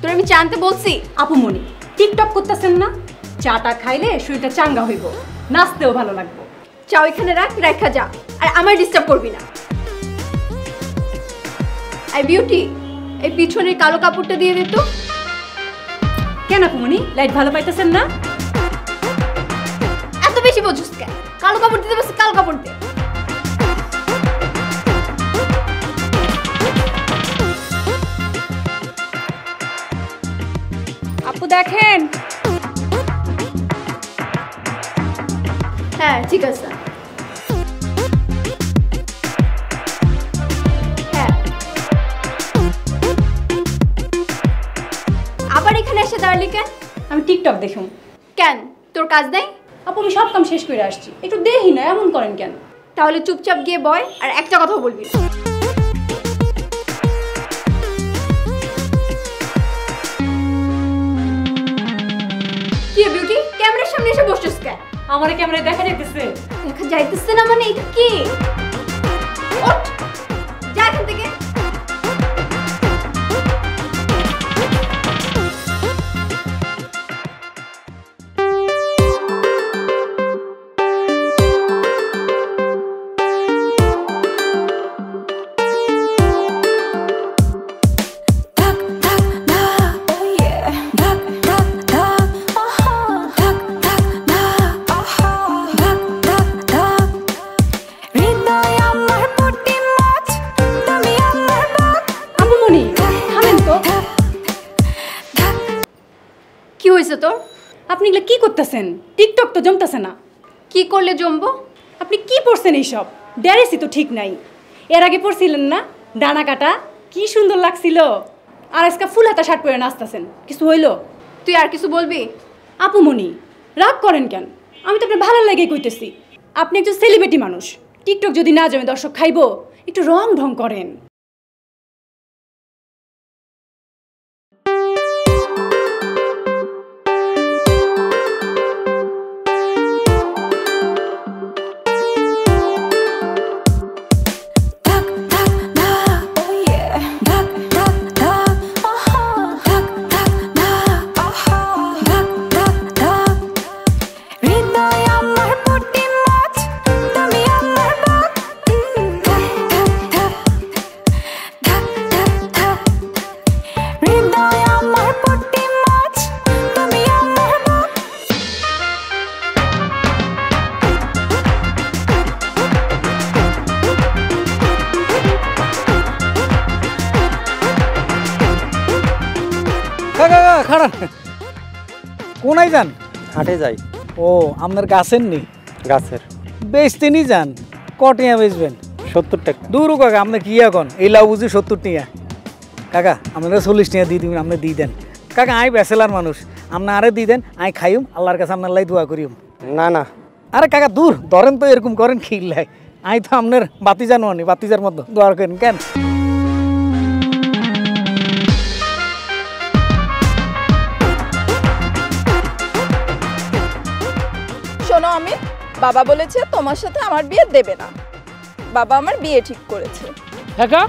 তোর আমি জানতে বলছি, আপু টিকটক করতেছেন না? চাটা খাইলে শরীরটা চাঙ্গা হইব, নাচতেও ভালো লাগবে। চা ওইখানে রাখ রেখা যা, আর আমার ডিস্টার্ব করবি না। বিউটি এই পিছনের কালো কাপড়টা দিয়ে দে তো। কেন আপু লাইট ভালো পাইতেছেন না? এত বেশি বোঝুস কেন? কালো কাপড় দিতে বলছি, কালো কাপড় দে। দেখেন হ্যাঁ ঠিক আছে। হ্যাঁ। আবার এখানে এসে দাঁড়ালি কেন? আমি টিকটক দেখুন। কেন? তোর কাজ নেই? আপু আমি সব কাম শেষ করে আসছি। একটু দেহি না এমন করেন কেন? তাহলে চুপচাপ গিয়ে বয় আর একটা কথাও বলবি। না। আমার ক্যামেরায় দেখা যাইতেছে? দেখা যাইতেছে না মানে এটা কি? যা এখান থেকে। হয়েছে তোর? আপনি এগুলো কি করতেছেন? টিকটক তো জমতেছে না। কি করলে জমবো? আপনি কি পড়ছেন এইসব? ড্যারেসই তো ঠিক নাই। এর আগে পড়ছিলেন না? ডানা কাটা? কি সুন্দর লাগছিল। আর আজকে ফুল হাতা শার্ট পরে নাচতেছেন। কিছু হইল? তুই আর কিছু বলবি? আপুমনি রাগ করেন কেন? আমি তো আপনার ভালো লাগে কইতেছি। আপনি একজন সেলিব্রিটি মানুষ। টিকটক যদি না জমে দর্শক খাইবো একটু রং ঢং করেন। খাড়ান কোনায় যান? হাটে যাই। ও আপনার গাছের নি? গাছের। বেচতে নি যান? কটিয়া বেচবেন? সত্তর টাকা। দূর কাকা আপনি কি এখন এই লাউ বুঝি সত্তর টিয়া। কাকা আপনারা চল্লিশ টিয়া দিয়ে দিবেন আপনি দিয়ে দেন। কাকা আই বেসেলার মানুষ। আপনি আরে দিয়ে দেন আই খাইম আল্লাহর কাছে আপনার লাই দোয়া করিম। না না। আরে কাকা দূর ধরেন তো এরকম করেন খিল্লাই আই তো আপনার বাতি জানো নি বাতিজার মতো দোয়া করেন কেন? আমি বাবা বলেছে তোমার সাথে আমার বিয়ে দেবে না। বাবা আমার বিয়ে ঠিক করেছে। একা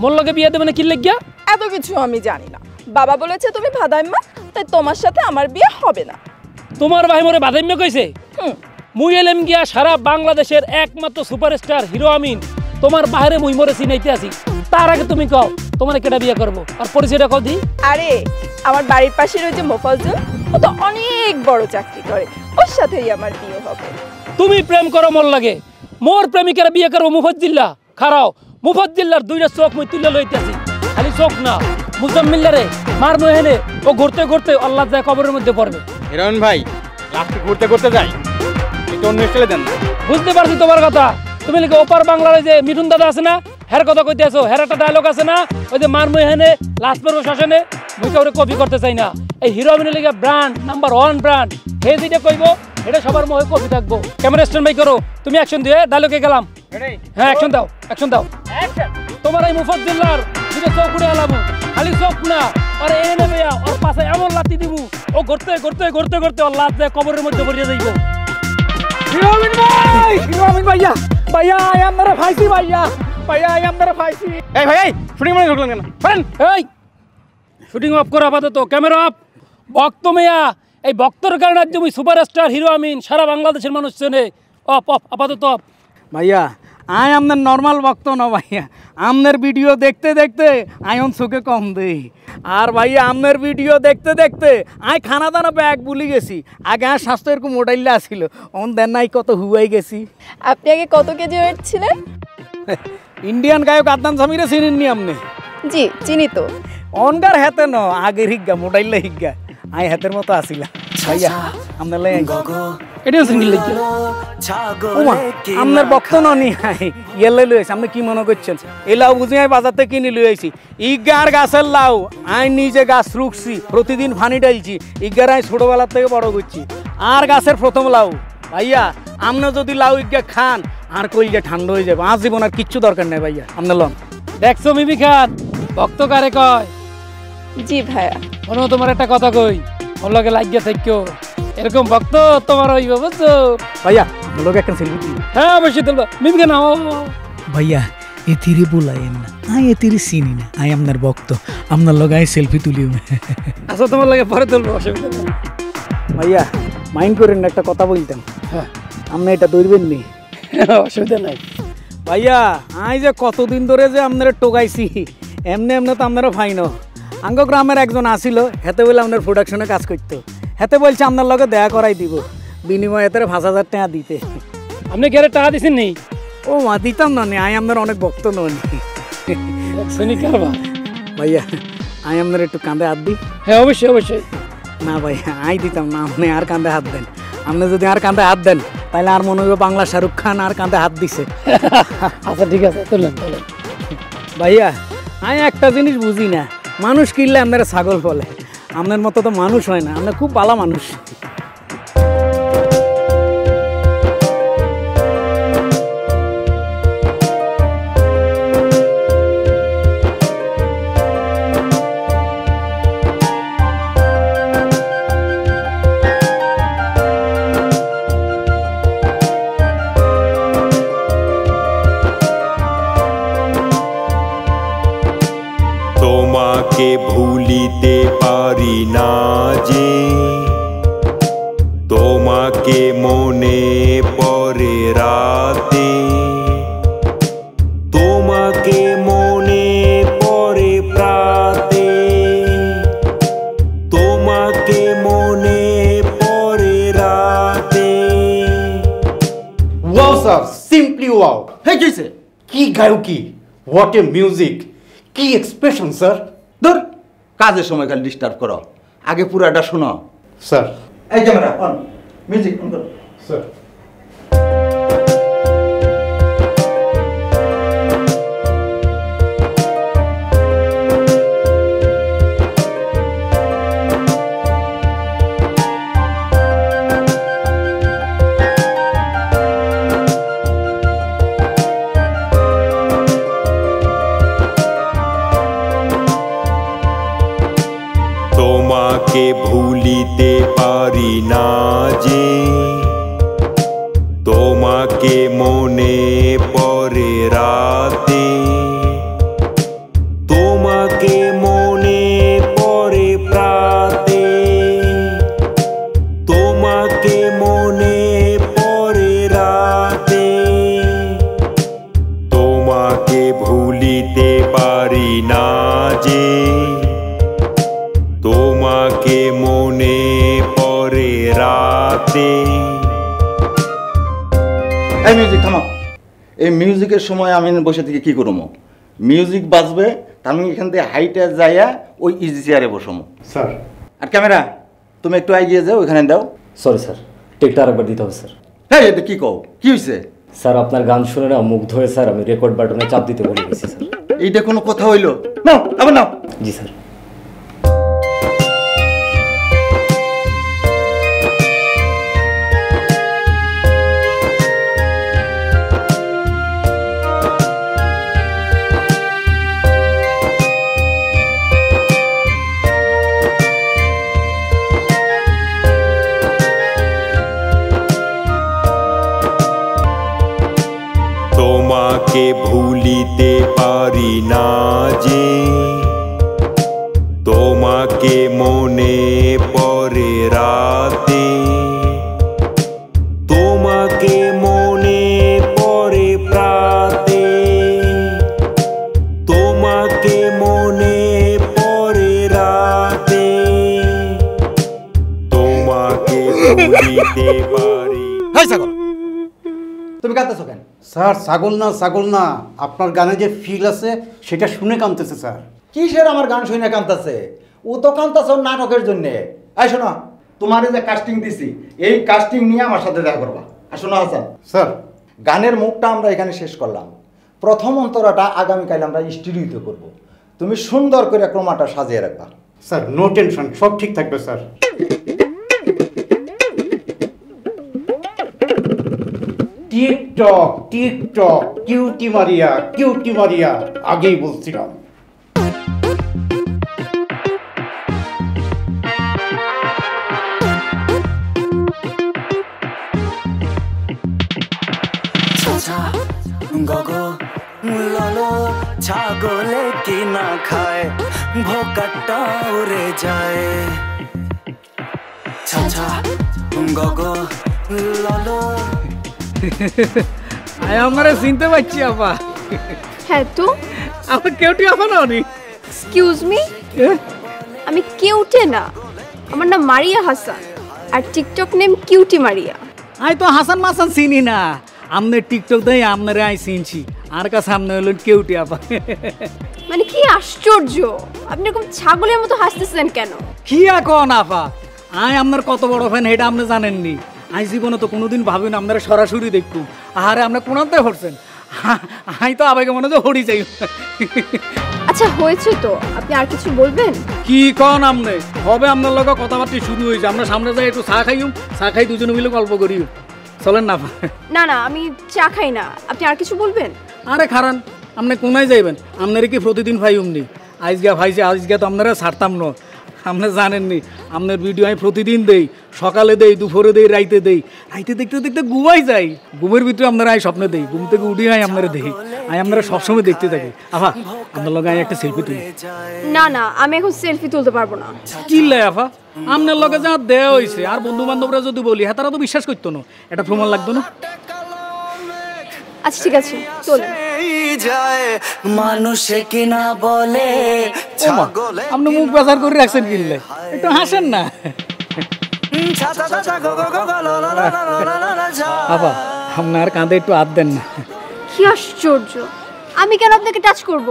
মোর লগে বিয়ে দেবে না কি লেগিয়া? এত কিছু আমি জানি না। বাবা বলেছে তুমি ভাদাইম্মা তাই তোমার সাথে আমার বিয়ে হবে না। তোমার ভাই মোরে বাদাম্য কইছে? মুই এলেম গিয়া সারা বাংলাদেশের একমাত্র সুপারস্টার হিরো আমিন। তোমার বাইরে মুই মরে চিনাইতে আছি তার আগে তুমি কও তোমার কেটা বিয়ে করব? আর পরিচয়টা কও দি। আরে আমার বাড়ির পাশের ওই যে মোফাজ্জল ও তো অনেক বড় চাকরি করে। ওর সাথেই আমার বিয়ে হবে। তুমি প্রেম করো মোর লাগে। মোর প্রেমিকেরা বিয়ে করব মুফজ্জিল্লা। খারাও মুফজ্জিল্লার দুইটা চোখ মুই তুলে লইতেছি। খালি চোখ না মুজাম্মিল্লারে মার মহেনে ও ঘুরতে ঘুরতে আল্লাহ যায় কবরের মধ্যে পড়বে। হিরণ ভাই লাস্টে ঘুরতে ঘুরতে যাই। একটু অন্য স্টাইলে দেন। বুঝতে পারছি তোমার কথা। তুমি লিখে ওপার বাংলার যে মিঠুন দাদা আছে না? হের কথা কইতে আছো? হের একটা ডায়লগ আছে না? ওই যে মার মহেনে লাস্ট পর্ব শাসনে মুই কাউরে কপি করতে চাই না। এই হিরো অভিনয় লিগে ব্র্যান্ড নাম্বার ওয়ান ব্র্যান্ড হে যেটা কইবো এটা সবার মুখে কপি থাকব। ক্যামেরা স্ট্যান্ড বাই করো। তুমি অ্যাকশন দিয়ে ডায়লগে গেলাম। হ্যাঁ অ্যাকশন দাও অ্যাকশন দাও। তোমার এই মুফাজ্জিল্লার দুটো চোখ উড়ে আলামু খালি চোখ না আর এ নেবে ওর পাশে এমন লাতি দিব। ও ঘুরতে ঘুরতে ঘুরতে ঘুরতে ওর লাত যায় কবরের মধ্যে পড়িয়ে যাইব হিরো আমিন ভাই! হিরো আমিন ভাইয়া! ভাইয়া আই আপনারা ফাইছি ভাইয়া ভাইয়া। আই আপনারা ফাইছি এই ভাই এই শুটিং মানে ঢুকলেন কেন? ফেরেন এই শুটিং অফ করো আপাতত ক্যামেরা অফ। ভক্ত মেয়া এই ভক্তর কারণে আজ তুমি সুপারস্টার হিরো আমিন সারা বাংলাদেশের মানুষ চেনে অফ অফ আপাতত অফ। ভাইয়া আই আপনার নর্মাল ভক্ত না ভাইয়া। আপনার ভিডিও দেখতে দেখতে আয়ন চোখে কম দেই। আর ভাইয়া আপনার ভিডিও দেখতে দেখতে আই খানা দানা ব্যাগ ভুলি গেছি। আগে আর স্বাস্থ্য এরকম মোটাইলে আসিল অন দেন নাই কত হুয়াই গেছি। আপনি আগে কত কেজি ওয়েট ছিলেন? ইন্ডিয়ান গায়ক আদনান সামিরে চিনেননি আপনি? জি চিনি তো। অনগার হেতে ন আগের হিগা মোটাইলে হিগা। আই হেতের মতো আসিলা। ভাইয়া আপনার লাই এটাও সিঙ্গেল লেগে ওমা আপনার বক্ত ননি ইয়েলে লইছি আপনি কি মনে করছেন? এই লাউ বুঝি আমি বাজার থেকে কিনে লইছি ইগার গাছের লাউ আই নিজে গাছ রুখছি প্রতিদিন পানি ডালছি ইগার আমি ছোটবেলার থেকে বড় করছি। আর গাছের প্রথম লাউ। ভাইয়া আপনি যদি লাউ ইগা খান আর কইলে ঠান্ডা হয়ে যাবে। আজ জীবন আর কিচ্ছু দরকার নেই ভাইয়া আপনার লন। দেখছ মিমি খান? ভক্ত কারে কয়? জি ভাইয়া। মনে তোমার একটা কথা কই ওর লগে লাগিয়ে থাকো এরকম ভক্ত তোমার হইবে বুঝছ? ভাইয়া লোক একটা সেলফি তুলি। হ্যাঁ অবশ্যই তুলবো। মিমি খান আও। ভাইয়া এতিরে বলাইন না। আই এতিরে চিনি না। আই আপনার ভক্ত। আপনার লগে আই সেলফি তুলিও। আচ্ছা তোমার লাগে পরে তুলবো অসুবিধা নেই। ভাইয়া মাইন্ড করেন একটা কথা বলতাম হ্যাঁ। আপনি এটা ধরবেন নি? অসুবিধা নাই। ভাইয়া আই যে কতদিন ধরে যে আপনারা টোকাইছি এমনি এমনি তো আপনারা ফাইন আঙ্গ গ্রামের একজন আসিল হেতে বলে আপনার প্রোডাকশনে কাজ করতো। হেতে বলছে আপনার লগে দেয়া করাই দিব বিনিময়ে এতে পাঁচ হাজার টাকা দিতে। আপনি গেলে টাকা দিছেন নি? ও মা দিতাম না নি আই আপনার অনেক ভক্ত ননি শুনি কারবা ভাইয়া আই আপনার একটু কাঁধে হাত দিই। হ্যাঁ অবশ্যই অবশ্যই। না ভাই আই দিতাম না আপনি আর কাঁধে হাত দেন। আপনি যদি আর কাঁধে হাত দেন তাহলে আর মনে হবে বাংলা শাহরুখ খান আর কাঁধে হাত দিছে। আচ্ছা ঠিক আছে চলেন চলেন। ভাইয়া আমি একটা জিনিস বুঝি না মানুষ কিনলে আপনারা ছাগল বলে। আপনার মতো তো মানুষ হয় না আপনার খুব ভালো মানুষ। হোয়াট এ মিউজিক কি এক্সপ্রেশন স্যার ধর কাজের সময় খালি ডিস্টার্ব করো। আগে পুরাটা শোনো। স্যার এই ক্যামেরা অন মিউজিক অন করো। স্যার সময় আমি বসে থেকে কি করব? মিউজিক বাজবে আমি এখান থেকে হাইটে যাইয়া ওই ইজি চেয়ারে বসবো। স্যার। আর ক্যামেরা তুমি একটু এগিয়ে যাও ওইখানে দাও। সরি স্যার টেকটা আরেকবার দিতে হবে স্যার হ্যাঁ এটা কি কও? কি হয়েছে স্যার আপনার গান শুনে না মুগ্ধ হয়ে স্যার আমি রেকর্ড বাটনে চাপ দিতে বলে গেছি স্যার এইটা কোনো কথা হইল? নাও আবার নাও। জি স্যার ছাগল না ছাগল না আপনার গানে যে ফিল আছে সেটা শুনে কাঁদতেছে স্যার। কিসের আমার গান শুনে কান্তাছে ও তো কান্তাছে ওর নাটকের জন্যে। আই শোনো তোমার যে কাস্টিং দিছি এই কাস্টিং নিয়ে আমার সাথে দেখা করবা। আর শোনো হাসান। স্যার। গানের মুখটা আমরা এখানে শেষ করলাম। প্রথম অন্তরাটা আগামীকাল আমরা স্টুডিওতে করব। তুমি সুন্দর করে ক্রমাটা সাজিয়ে রাখবা। স্যার নো টেনশন সব ঠিক থাকবে sir. TikTok TikTok, cutie Maria cutie Maria, আগেই বলছিলাম। গগো ললো ছাগলে কি না খায়? ভোকাটা উড়ে যায়। ছাছা গগো ললো আয় আমারে চিনতে পারছি আপা। হ্যাঁ তো? আমার কেউটি আপা না উনি? এক্সকিউজ মি আমি কিউটে না। আমার নাম মারিয়া হাসান। আর TikTok name cutie Maria. I তো হাসান মাসান চিনি না। আমনে টিকটক দেয় আপনারে আই চিনছি। আর কাছে আমনে হলেন কেউটি আপা। মানে কি আশ্চর্য? আপনি এরকম ছাগলের মতো হাসতেছেন কেন? কি এখন আপা? আই আপনার কত বড় ফ্যান এটা আপনি জানেননি। আই জীবনে তো কোনোদিন ভাবিন আপনারা সরাসরি দেখতুম আরে আপনি কোনাতে হরছেন আই তো আবেগে মনে হয় হরি যাই। আচ্ছা হয়েছে তো। আপনি আর কিছু বলবেন? কি কন আমনে হবে আপনার লগে কথাবার্তা শুরু হয়েছে। আমরা সামনে যাই একটু চা খাইম চা খাই দুজনে মিলে গল্প করি চলেন না। না না আমি চা খাই না। আপনি আর কিছু বলবেন? আরে খারান আপনি কোনায় যাইবেন? আপনারা কি প্রতিদিন ভাইমনি আজকে ভাইছে আজকে তো আপনারা ছাড়তাম না। আপনি জানেননি আপনার ভিডিও আমি প্রতিদিন দেই সকালে দেই দুপুরে দেই রাইতে দেই। রাইতে দেখতে দেখতে ঘুমাই যাই। ঘুমের ভিতরে আপনারা আই স্বপ্নে দেই ঘুম থেকে উঠে আই আপনারা দেই আমি আপনারা সবসময় দেখতে থাকি। আফা আপনার লগে আমি একটা সেলফি তুলি। না না আমি এখন সেলফি তুলতে পারব না। কি লাই আফা? আপনার লগে যা দেওয়া হয়েছে আর বন্ধু বান্ধবরা যদি বলি হ্যাঁ তারা তো বিশ্বাস করতো না। এটা প্রমাণ লাগতো না? আচ্ছা ঠিক আছে চল মানুষে কিনা বলে আপনি মুখ বাজার করে রাখছেন কিনলে। একটু হাসেন না। আপা আপনার কাঁধে একটু হাত দেন না। কি আশ্চর্য। আমি কেন আপনাকে টাচ করব?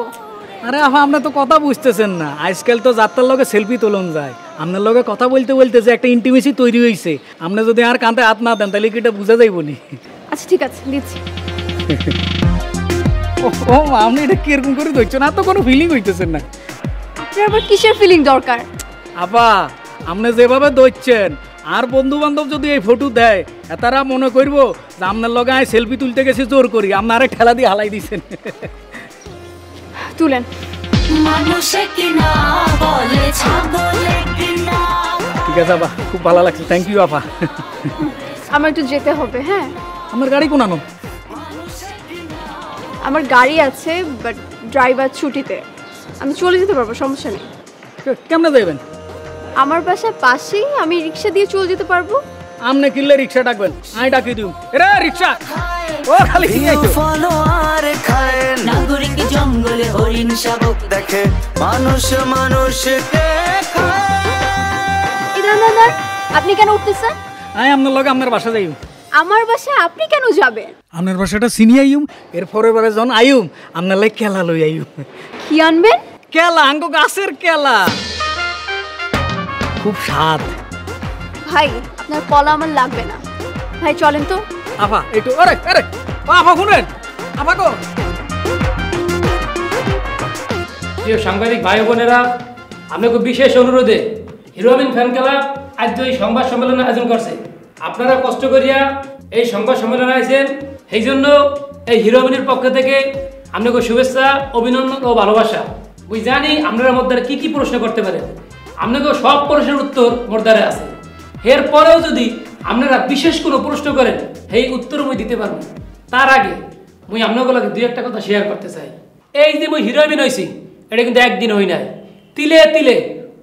আরে আপা আপনি তো কথা বুঝতেছেন না। আজকাল তো যাত্রার লগে সেলফি তোলন যায়। আপনার লগে কথা বলতে বলতে যে একটা ইন্টিমেসি তৈরি হয়েছে আপনি যদি আর কাঁধে হাত না দেন তাহলে কি এটা বোঝা যাইব আচ্ছা ঠিক আছে দিচ্ছি। ও ও মা, আপনি এটা কীরকম করে ধরছেন? আর তো কোনো ফিলিং হইতেছেন না। আপনার আবার কিসের ফিলিং দরকার? আপা আপনি যেভাবে ধরছেন আর বন্ধু বান্ধব যদি এই ফটো দেয় তারা মনে করব যে আপনার লগে আমি সেলফি তুলতে গেছি জোর করি আপনারে ঠেলা দিয়ে হালাই দিছেন। তুলেন। মানুষে কিনা বলে ছাগলে কিনা ঠিক আছে আপা খুব ভালো লাগছে। থ্যাংক ইউ আপা আমার একটু যেতে হবে হ্যাঁ? আমার গাড়ি কোনানো আমার গাড়ি আছে বাট ড্রাইভার ছুটিতে। আমি চলে যেতে পারব সমস্যা নেই। কেমনে যাইবেন? আমার বাসার পাশেই আমি রিক্সা দিয়ে চলে যেতে পারব। আমনে কিনলে রিক্সা ডাকবেন আমি ডাকি দিউ এরে রিক্সা! ও খালি ফলো আর খায় নাগরিক জঙ্গলে হরিণ শাবক দেখে মানুষ মানুষকে দাঁড়ান। আপনি কেন উঠতেছেন? আমি আপনার লগে আপনার বাসা যাইম আমার বাসায় আপনি কেন যাবেন? আপনার বাসাটা চিনি আইম এর পরের বারে যখন আইম আপনার লাগে কেলা লই আইম কি আনবেন? কেলা আঙ্গ গাছের কেলা। খুব স্বাদ। ভাই আপনার কলা আমার লাগবে না। ভাই চলেন তো। আফা একটু আরে আরে আফা শুনেন। আফা গো প্রিয় সাংবাদিক ভাই বোনেরা আপনাকে বিশেষ অনুরোধে হিরোইন ফ্যান ক্লাব আজ এই সংবাদ সম্মেলন আয়োজন করছে। আপনারা কষ্ট করিয়া এই সংবাদ সম্মেলনে আছেন সেই জন্য এই হিরোইনের পক্ষ থেকে আপনাকে শুভেচ্ছা, অভিনন্দন ও ভালোবাসা। ওই জানি আপনারা মধ্যে কি কি প্রশ্ন করতে পারেন আপনাকে সব প্রশ্নের উত্তর মোরদারে আছে। এরপরেও যদি আপনারা বিশেষ কোনো প্রশ্ন করেন, সেই উত্তর আমি দিতে পারব। তার আগে মুই আপনাকে লাগে দুই একটা কথা শেয়ার করতে চাই। এই যে মুই হিরোইন হইছি, এটা কিন্তু একদিন হই নাই। তিলে তিলে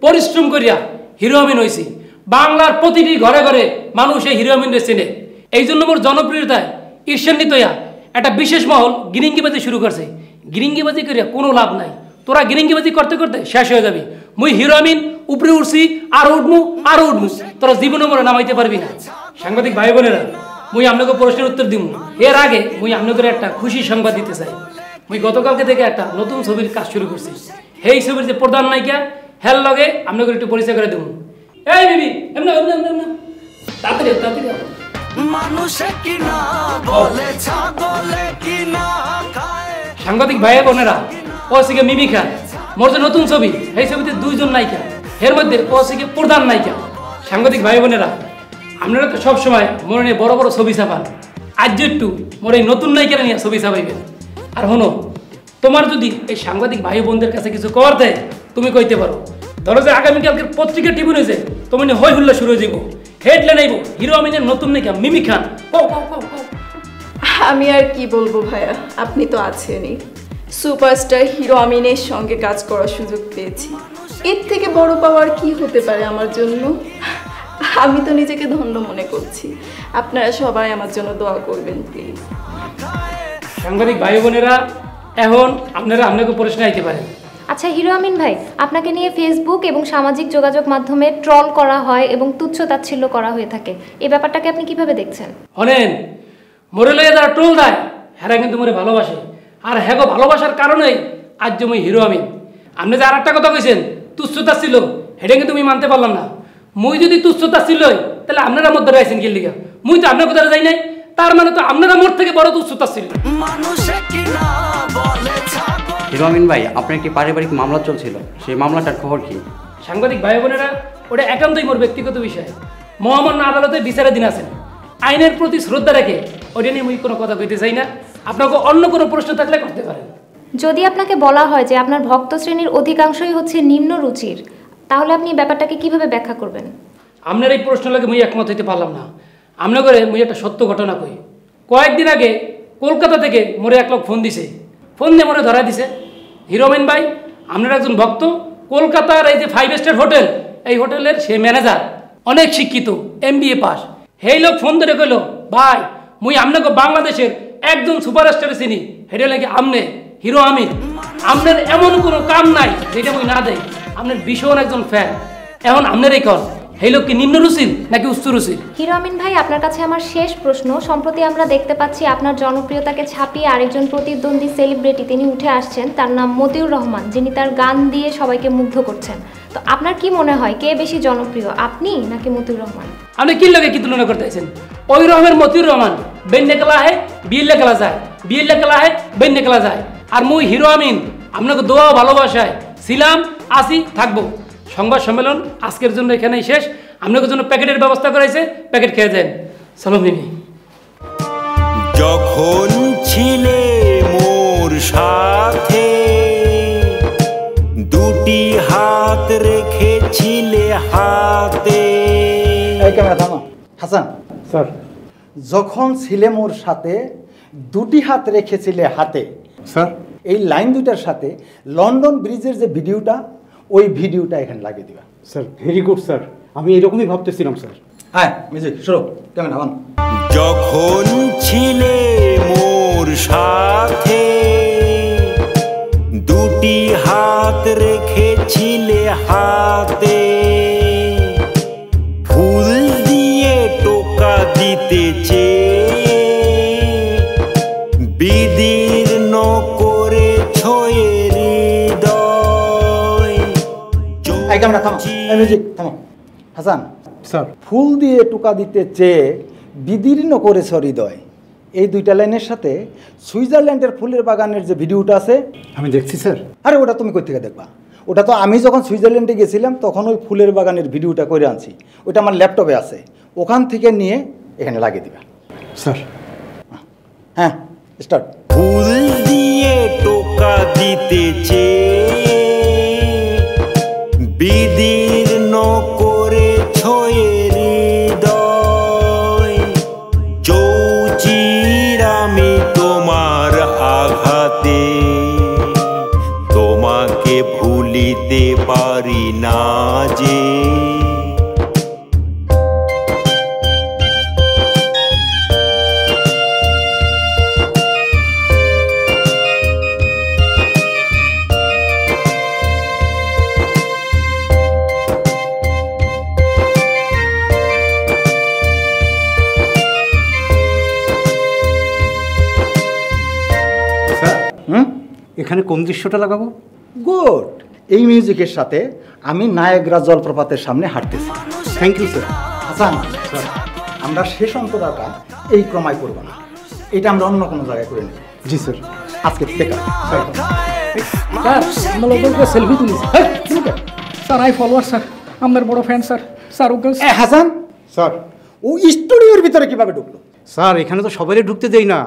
পরিশ্রম করিয়া হিরোইন হইছি। বাংলার প্রতিটি ঘরে ঘরে মানুষ এই হিরোইনের চেনে। এই জন্য মোর জনপ্রিয়তায় ঈর্ষান্বিত একটা বিশেষ মহল গিরিঙ্গিবাজি শুরু করছে। গিরিঙ্গিবাজি করিয়া কোনো লাভ নাই। তোরা গিরিঙ্গিবাজি করতে করতে শেষ হয়ে যাবি। মুই হিরোইন উপরে উঠছি, আর উঠমু আর উঠমু। তোরা জীবনে মরে নামাইতে পারবি না। সাংবাদিক ভাই বোনেরা মুই আপনাকে প্রশ্নের উত্তর দিব এর আগে মুই আপনাদের একটা খুশি সংবাদ দিতে চাই। মুই গতকালকে থেকে একটা নতুন ছবির কাজ শুরু করছি। সেই ছবির যে প্রধান নায়িকা হেল লগে আপনাকে একটু পরিচয় করে দেবো এই বিবি এমন এমন এমন এমন তাড়াতাড়ি তাড়াতাড়ি আও। মানুষে কিনা বলে ছাগলে কিনা খায়। সাংবাদিক ভাই বোনেরা ও সিকে মিমি খান মোর যে নতুন ছবি এই ছবিতে দুইজন নায়িকা। এর মধ্যে ও প্রধান নায়িকা। সাংবাদিক ভাই বোনেরা আপনারা তো সবসময় মনে নিয়ে বড় বড় ছবি ছাপান। আজ একটু মোর এই নতুন নায়িকারা নিয়ে ছবি ছাপাইবেন। আর হনো তোমার যদি এই সাংবাদিক ভাই বোনদের কাছে কিছু কর দেয় তুমি কইতে পারো। ধরো যে আগামীকালকের পত্রিকা টিভি নিয়েছে তুমি হই হুল্লা শুরু হয়ে যাব হেডলাইন আইব হিরো আমিনের নতুন নায়িকা মিমি খান। আমি আর কি বলব ভাইয়া আপনি তো আছেনই। সুপারস্টার হিরো আমিনের সঙ্গে কাজ করার সুযোগ পেয়েছি। এর থেকে বড় পাওয়ার কি হতে পারে আমার জন্য? আমি তো নিজেকে ধন্য মনে করছি। আপনারা সবাই আমার জন্য দোয়া করবেন প্লিজ সাংবাদিক ভাই বোনেরা এখন আপনারা আপনাকে প্রশ্ন আইতে পারেন আচ্ছা হিরো আমিন ভাই আপনাকে নিয়ে ফেসবুক এবং সামাজিক যোগাযোগ মাধ্যমে ট্রল করা হয় এবং তুচ্ছ তাচ্ছিল্য করা হয়ে থাকে। এই ব্যাপারটাকে আপনি কীভাবে দেখছেন? হনেন মরে লইয়া যারা টোল দেয় হ্যাঁ কিন্তু মরে ভালোবাসে। আর হ্যাঁ গো ভালোবাসার কারণেই আজ যে মুই হিরো আমি আপনি যে আর একটা কথা কইছেন তুচ্ছতা ছিল হেটা কিন্তু আমি মানতে পারলাম না। মুই যদি তুচ্ছতা ছিল তাহলে আপনারা মধ্যে রাইছেন কি লিগা? মুই তো আপনার কোথাও যাই নাই তার মানে তো আপনারা মোর থেকে বড় তুচ্ছতা ছিল মানুষে কিনা ছাগল ভাই আপনার একটি পারিবারিক মামলা চলছিল। সেই মামলাটার খবর কি? সাংবাদিক ভাই বোনেরা ওটা একান্তই মোর ব্যক্তিগত বিষয়। মহামান্য আদালতে বিচারের দিন আছেন। আইনের প্রতি শ্রদ্ধা রেখে ওটা নিয়ে মুই কোনো কথা কইতে চাই না। আপনাকে অন্য কোনো প্রশ্ন থাকলে করতে পারেন। যদি আপনাকে বলা হয় যে আপনার ভক্ত শ্রেণির অধিকাংশই হচ্ছে নিম্ন রুচির তাহলে আপনি ব্যাপারটাকে কীভাবে ব্যাখ্যা করবেন? আপনার এই প্রশ্ন লাগে মুই একমত হইতে পারলাম না। আপনার করে মুই একটা সত্য ঘটনা কই। কয়েকদিন আগে কলকাতা থেকে মোরে এক লোক ফোন দিছে। ফোন দিয়ে মোরে ধরা দিছে। হিরোমিন ভাই, আপনার একজন ভক্ত, কলকাতার এই যে ফাইভ স্টার হোটেল, এই হোটেলের সে ম্যানেজার অনেক শিক্ষিত এম বি এ পাস। সেই লোক, ফোন ধরে কইল, ভাই, মুই আপনাকে বাংলাদেশের একজন সুপারস্টারে চিনি। হেডে লাগে, আমনে, হিরো আমিন আপনার এমন কোনো কাম নাই যেটা মুই না দেই। আপনার ভীষণ একজন ফ্যান এখন আপনার এই কর এই লোক কি নিম্ন রুচির নাকি উচ্চ রুচির? হিরো আমিন ভাই আপনার কাছে আমার শেষ প্রশ্ন। সম্প্রতি আমরা দেখতে পাচ্ছি আপনার জনপ্রিয়তাকে ছাপিয়ে আরেকজন প্রতিদ্বন্দ্বী সেলিব্রিটি তিনি উঠে আসছেন। তার নাম মতিউর রহমান যিনি তার গান দিয়ে সবাইকে মুগ্ধ করছেন। তো আপনার কি মনে হয় কে বেশি জনপ্রিয় আপনি নাকি মতিউর রহমান? আপনি কি লগে কি তুলনা করতে আছেন ওই রহমের মতিউর রহমান বেন্যে খেলা হে বিয়েলে খেলা যায়। বিয়েলে খেলা হয় বেন্যে খেলা যায়। আর মুই হিরো আমিন আপনাকে দোয়া ভালোবাসায় ছিলাম আসি থাকব। সংবাদ সম্মেলন আজকের জন্য এখানেই শেষ। আপনাদের জন্য প্যাকেটের ব্যবস্থা করেছে প্যাকেট খেয়ে যান। চলো মিমি যখন ছিলে মোর সাথে দুটি হাত রেখেছিলে হাতে। এই ক্যামেরা থামো। হাসান। স্যার। যখন ছিলে মোর সাথে দুটি হাত রেখেছিলে হাতে। স্যার। এই লাইন দুটার সাথে লন্ডন ব্রিজের যে ভিডিওটা ওই ভিডিওটা এখানে লাগিয়ে দিবা। Sir very good sir. আমি এরকমই ভাবতেছিলাম স্যার। হ্যাঁ মিউজিক শুরু। কেমন অন যখন ছিলে মোর সাথে দুটি হাত রেখেছিলে হাতে মিউজিক থামো। হাসান স্যার। ফুল দিয়ে টুকা দিতে চেয়ে বিদীর্ণ করেছ হৃদয় এই দুইটা লাইনের সাথে সুইজারল্যান্ডের ফুলের বাগানের যে ভিডিওটা আছে আমি দেখছি স্যার। আরে ওটা তুমি কোথা থেকে দেখবা? ওটা তো আমি যখন সুইজারল্যান্ডে গেছিলাম তখন ওই ফুলের বাগানের ভিডিওটা করে আনছি। ওটা আমার ল্যাপটপে আছে। ওখান থেকে নিয়ে এখানে লাগিয়ে দিবা। স্যার। হ্যাঁ স্টার্ট। ফুল দিয়ে টোকা দিতেছে বিদীর্ণ করে করেছ চৌচির আমি তোমার আঘাতে তোমাকে ভুলিতে পারি না যে এখানে কোন দৃশ্যটা লাগাবো? গুড। এই মিউজিকের সাথে আমি নায়করা জলপ্রপাতের সামনে হাঁটতেছি। থ্যাংক ইউ স্যার হাসান আমরা শেষ অন্তরাটা এই ক্রমায় করব না। এটা আমরা অন্য কোনো জায়গায় করে নেব। জি স্যার আজকে থেকে স্যার সেলফি তুমি স্যার আই ফলোয়ার স্যার আমার বড় ফ্যান স্যার স্যার ওকে এ হাসান। স্যার ও স্টুডিওর ভিতরে কীভাবে ঢুকলো? স্যার এখানে তো সবাই ঢুকতে দেই না।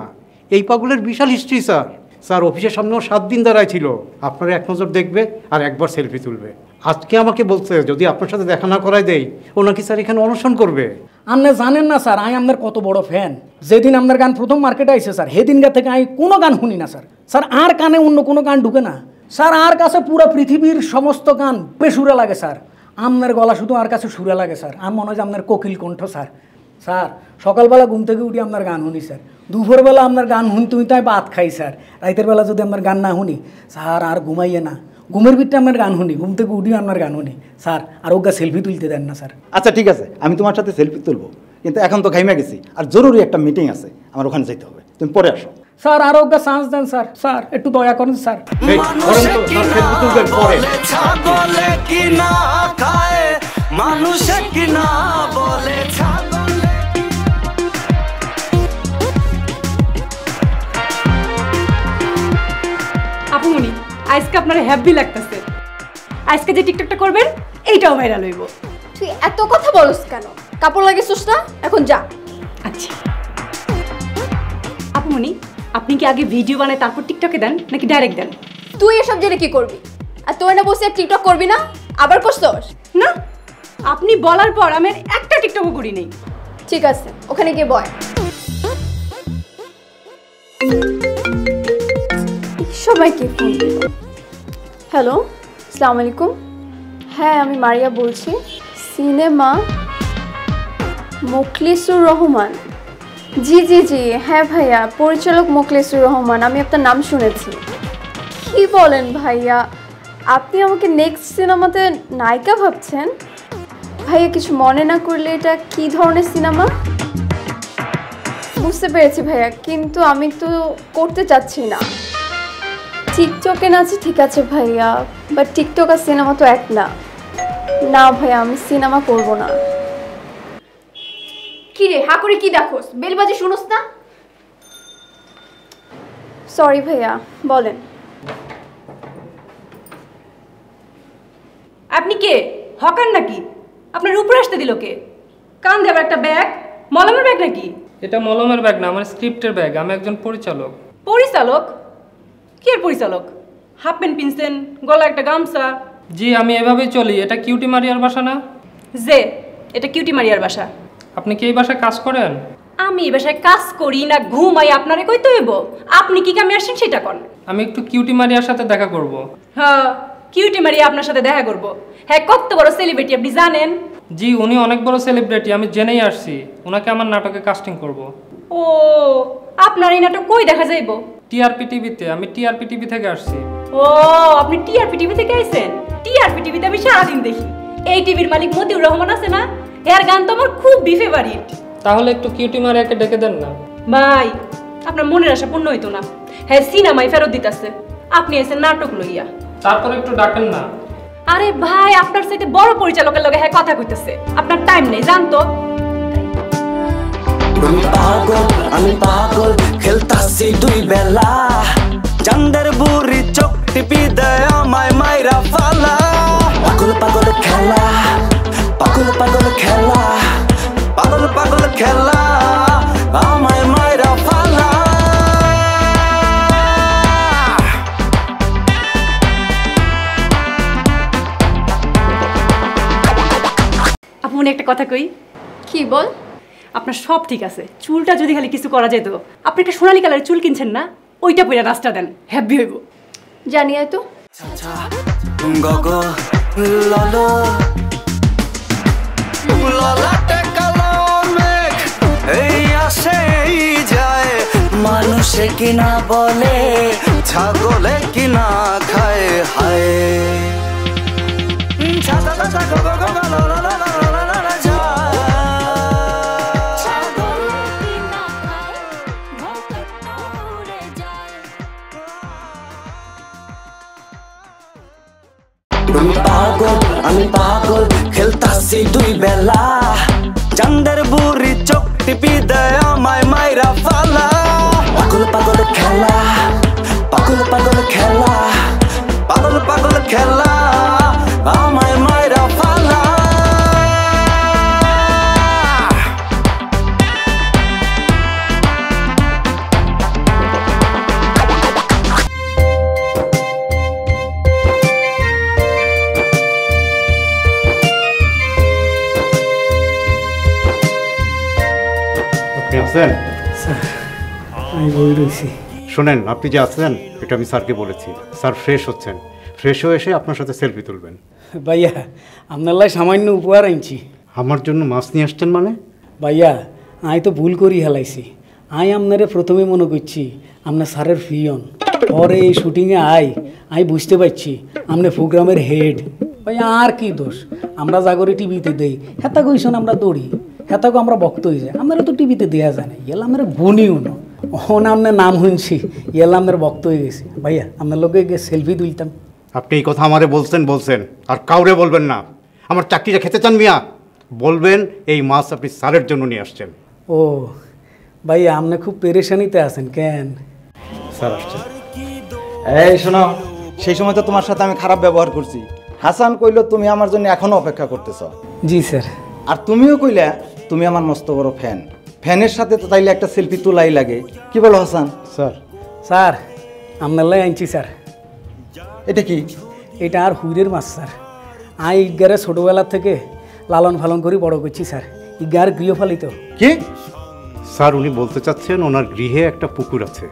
এই পাগলের বিশাল হিস্ট্রি স্যার স্যার, অফিসের সামনেও সাত দিন দাঁড়ায় ছিল। আপনারা এক নজর দেখবে আর একবার সেলফি তুলবে। আজকে আমাকে বলছে, যদি আপনার সাথে দেখা না করায় দেয় ও নাকি স্যার এখানে অনশন করবে? আপনি জানেন না স্যার আমি আপনার কত বড় ফ্যান। যেদিন আপনার গান প্রথম মার্কেটে আইছে স্যার, সেদিন সেদিনকার থেকে আমি কোনো গান শুনি না স্যার। স্যার, আর কানে অন্য কোনো গান ঢুকে না। স্যার, আর কাছে পুরো পৃথিবীর সমস্ত গান বেসুরে লাগে স্যার। আপনার গলা শুধু আর কাছে সুরে লাগে স্যার। আমার মনে হয় আপনার কোকিল কণ্ঠ স্যার। স্যার সকালবেলা ঘুম থেকে উঠি আপনার গান শুনি স্যার। দুপুরবেলা আপনার গান শুনি তুমি তাই ভাত খাই স্যার। রাতের বেলা যদি আপনার গান না শুনি স্যার আর ঘুমাইয়ে না। ঘুমের ভিতরে আপনার গান শুনি ঘুম থেকে উঠি আপনার গান শুনি স্যার। আর ওগা সেলফি তুলতে দেন না স্যার। আচ্ছা ঠিক আছে আমি তোমার সাথে সেলফি তুলবো। কিন্তু এখন তো ঘাইমে গেছি আর জরুরি একটা মিটিং আছে আমার ওখানে যেতে হবে। তুমি পরে আসো। স্যার আরও একটা চান্স দেন স্যার। স্যার একটু দয়া করেন স্যার। ছাগলে কি না মানুষে কি বলে ছাগলে আপুমনি আজকে আপনার হ্যাপি লাগতেছে। আজকে যে টিকটকটা করবেন এইটাও ভাইরাল হইব। তুই এত কথা বলস কেন? কাপড় লাগিয়েছিস না? এখন যা। আচ্ছা। আপুমনি আপনি কি আগে ভিডিও বানায় তারপর টিকটকে দেন নাকি ডাইরেক্ট দেন? তুই এসব জেনে কি করবি? আর তোর না বসে টিকটক করবি না? আবার করছস? না। আপনি বলার পর আমি একটা টিকটকও করি নেই। ঠিক আছে ওখানে গিয়ে বয়। সবাইকে ফোন হ্যালো আসসালামু আলাইকুম হ্যাঁ আমি মারিয়া বলছি। সিনেমা মোখলিসুর রহমান। জি জি জি। হ্যাঁ ভাইয়া, পরিচালক মোখলিসুর রহমান, আমি আপনার নাম শুনেছি। কি বলেন ভাইয়া? আপনি আমাকে নেক্সট সিনেমাতে নায়িকা ভাবছেন? ভাইয়া, কিছু মনে না করলে এটা কি ধরনের সিনেমা? বুঝতে পেরেছি ভাইয়া, কিন্তু আমি তো করতে চাচ্ছি না। টিকটকে নাচি ঠিক আছে ভাইয়া বাট টিকটক আর সিনেমা তো এক না। না ভাইয়া আমি সিনেমা করব না। কি রে হা করে কি দেখোস? বেলবাজি শুনোস না? সরি ভাইয়া বলেন। আপনি কে? হকার নাকি? আপনার উপরে আসতে দিল কে? কান দেবার একটা ব্যাগ? মলমের ব্যাগ নাকি? এটা মলমের ব্যাগ না আমার স্ক্রিপ্টের ব্যাগ। আমি একজন পরিচালক। পরিচালক? কি এর পরিচালক? হাফ প্যান্ট পিনছেন গলা একটা গামছা। জি আমি এভাবেই চলি। এটা কিউটি মারিয়ার বাসা না? যে এটা কিউটি মারিয়ার বাসা। আপনি কি এই বাসায় কাজ করেন? আমি এই বাসায় কাজ করি না ঘুমাই আপনারে কইতে হইব। আপনি কি কামে আসছেন সেটা কন। আমি একটু কিউটি মারিয়ার সাথে দেখা করব। হ্যাঁ কিউটি মারিয়া আপনার সাথে দেখা করব। হ্যাঁ কত বড় সেলিব্রিটি আপনি জানেন? জি উনি অনেক বড় সেলিব্রিটি আমি জেনেই আসছি। ওনাকে আমার নাটকে কাস্টিং করব। ও আপনার এই নাটক কই দেখা যাইব? টিআরপি টিভিতে আমি টিআরপি টিভি থেকে আসছি। ও আপনি টিআরপি টিভি থেকে আইছেন? টিআরপি টিভিতে আমি সারাদিন দেখি। এই টিভির মালিক মতিউর রহমান আছে না? এর গান তো আমার খুব ফেভারিট তাহলে একটু কিউটি মারিয়াকে ডেকে দেন না। ভাই আপনার মনের আশা পূর্ণ হইতো না। হ্যাঁ সিনেমায় ফেরত দিতেছে। আপনি এসেন নাটক লইয়া। তারপর একটু ডাকেন না। আরে ভাই আপনার সাথে বড় পরিচালকের লগে হ্যাঁ কথা কইতেছে। আপনার টাইম নেই জানতো? আমি পাগল আমি পাগল খেলতাছি দুই বেলা। চান্দের বুড়ি চোখ টিপি দেয় আমায় মাইরা ফালা। পাগল পাগল খেলা পাগল পাগল খেলা পাগল পাগল খেলা আমায় মাইরা ফালা। আপনি একটা কথা কই? কি বল? আপনার সব ঠিক আছে। চুলটা যদি খালি কিছু করা যেত আপনি একটা সোনালী কালারের চুল কিনছেন না? ওইটা পরে রাস্তা দেন হ্যাপি হইব। জানি তো। মানুষে কিনা বলে ছাগলে কিনা খায় হায়। আমি পাগল খেলতাছি দুই বেলা। চান্দের বুড়ি চোখ টিপি দেয়। শোনেন আপনি যে আছেন এটা আমি স্যারকে বলেছি। স্যার ফ্রেশ হচ্ছেন। ফ্রেশ হয়ে এসে আপনার সাথে সেলফি তুলবেন। ভাইয়া আপনার লাই সামান্য উপহার আনছি। আমার জন্য মাছ নিয়ে আসছেন মানে? ভাইয়া আমি তো ভুল করি হেলাইছি। আমি আপনারে প্রথমে মনে করছি আপনার স্যারের ফিয়ন পরে এই শুটিংয়ে আই আমি বুঝতে পারছি আপনি প্রোগ্রামের হেড। ভাই আর কি দোষ? আমরা জাগরে টিভিতে দেই হেতা কইসন আমরা দৌড়ি। হেতাকে আমরা বক্ত হয়ে যায় আমরা তো টিভিতে দেওয়া যায় না। ইয়েলা আমরা গুনিও না। ওন আপনার নাম শুনছি ইয়েলা আপনার বক্ত হয়ে গেছে। ভাইয়া আপনার লোকে গিয়ে সেলফি তুলতাম। আপনি এই কথা আমারে বলছেন বলছেন আর কাউরে বলবেন না। আমার চাকরিটা খেতে চান মিয়া। বলবেন এই মাছ আপনি স্যারের জন্য নিয়ে আসছেন। ও ভাইয়া আপনি খুব পেরেশানিতে আছেন কেন? স্যার আসছেন এই শোনো সেই সময় তো তোমার সাথে আমি খারাপ ব্যবহার করছি। হাসান কইল তুমি আমার জন্য এখনও অপেক্ষা করতেছ। জি স্যার। আর তুমিও কইলে তুমি আমার মস্ত বড় ফ্যান ফ্যানের সাথে তো তাইলে একটা সেলফি তোলাই লাগে। কি বলো হাসান? স্যার। স্যার আপনার লাই আনছি স্যার। এটা কি? এটা আর হুইরের মাছ স্যার। আই ইগারে ছোটোবেলা থেকে লালন ফালন করে বড় করছি স্যার। ইগার গৃহপালিত কি? স্যার উনি বলতে চাচ্ছেন ওনার গৃহে একটা পুকুর আছে।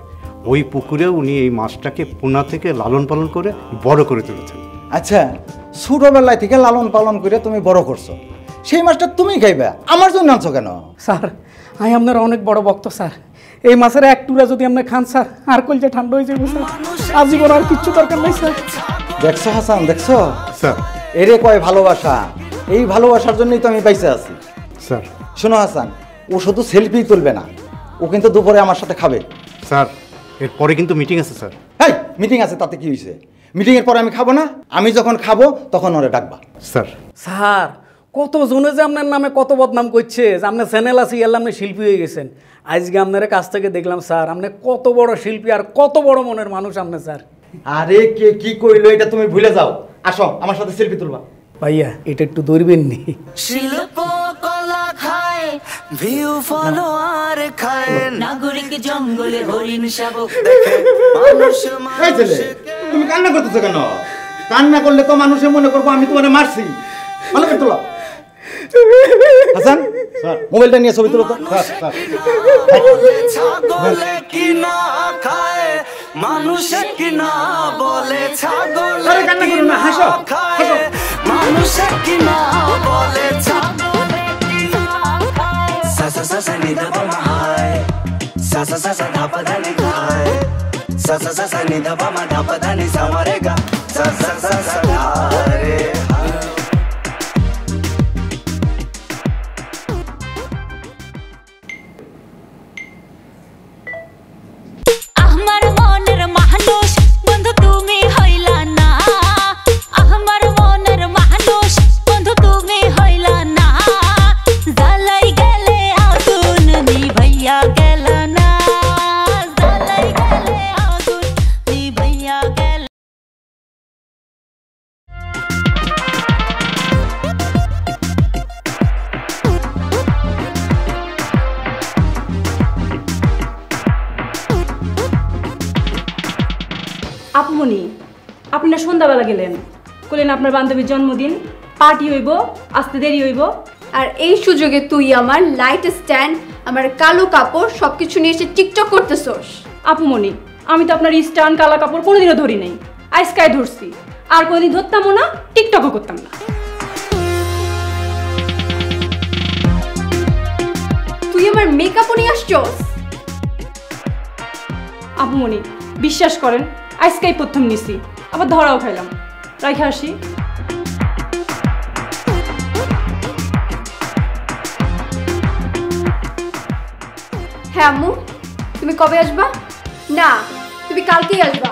ওই পুকুরে উনি এই মাছটাকে পোনা থেকে লালন পালন করে বড় করে তুলেছেন। আচ্ছা ছোটবেলায় থেকে লালন পালন করে তুমি বড় করছ। সেই মাছটা তুমি খাইবে আমার জন্য আনছো কেন? স্যার আমি আপনার অনেক বড় ভক্ত স্যার। এই মাছের এক টুরা যদি আপনি খান স্যার আর কলজা ঠান্ডা হয়ে যাবে স্যার। আজীবন আর কিচ্ছু দরকার নাই স্যার। দেখছ হাসান দেখছ? স্যার। এরে কয় ভালোবাসা। এই ভালোবাসার জন্যই তো আমি পাইছে আছি। স্যার। শোনো হাসান ও শুধু সেলফি তুলবে না ও কিন্তু দুপুরে আমার সাথে খাবে। স্যার এরপরে কিন্তু মিটিং আছে স্যার। হ্যাঁ মিটিং আছে তাতে কি হয়েছে মিটিংয়ের পরে আমি খাব না? আমি যখন খাব তখন ওরে ডাকবা। স্যার। স্যার কত জনে যে আপনার নামে কত বদনাম করছে যে আপনার চ্যানেল আছে ইয়াল্লা আপনি শিল্পী হয়ে গেছেন। আজকে আপনার কাছ থেকে দেখলাম স্যার আপনি কত বড় শিল্পী আর কত বড় মনের মানুষ আপনি স্যার। আরে কে কি কইলো এটা তুমি ভুলে যাও। আসো আমার সাথে সেলফি তুলবা। ভাইয়া এটা একটু ধরবেন নি। শিল্প কলা খায় ভিউ ফলোয়ার খায়। নাগরিক জঙ্গলে হরিণ শাবক মানুষ এই তুমি কান্না করতেছো কেন? কান্না করলে তো মানুষে মনে করব আমি তোমারে মারছি। ভালো করে তোলো। হাসান মোবাইলটা নিয়ে ছবি তুলো তো কিনা বলে ছাগলে কিনা খায় মানুষে কিনা বলে ছাগলে কিনা খায় সা সা সা নিদা বমাহায় ধাপা ধানি খায় সা সা সা ধাপা ধানি সামারেগা সা সা সা সা ধারে বন্ধু তুমি আপমনি আপনি না সন্ধ্যাবেলা গেলেন। কইলেন আপনার বান্ধবীর জন্মদিন পার্টি হইব আসতে দেরি হইব। আর এই সুযোগে তুই আমার লাইট স্ট্যান্ড আমার কালো কাপড় সবকিছু নিয়ে এসে টিকটক করতেছস। আপুমনি আমি তো আপনার স্টান কালা কাপড় কোনোদিনও ধরি নাই। আইসকায় ধরছি। আর কোনোদিন ধরতামও না টিকটকও করতাম না। তুই আমার মেকআপও নিয়ে আসছস? আপুমনি বিশ্বাস করেন আজকেই প্রথম নিছি। আবার ধরাও খাইলাম রাইখে আসি। হ্যাঁ আম্মু তুমি কবে আসবা? না তুমি কালকেই আসবা।